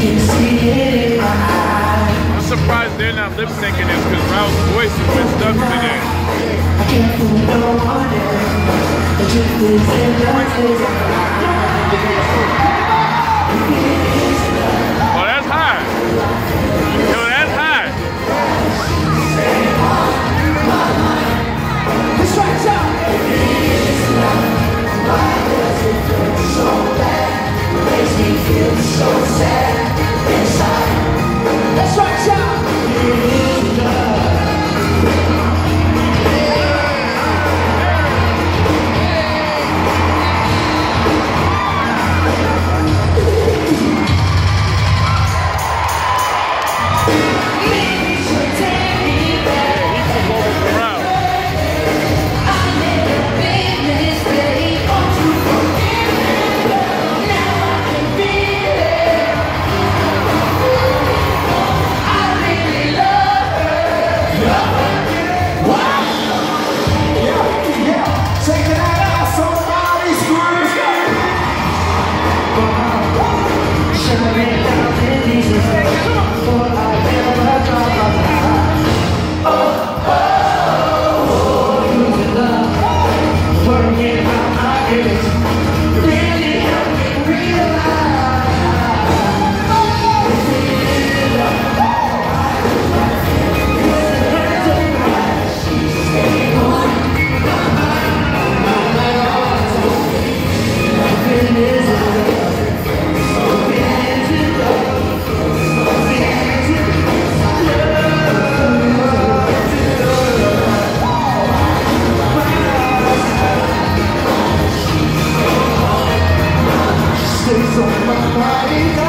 I'm surprised they're not lip syncing this because Ralph's voice has been stuck to that. I I'll be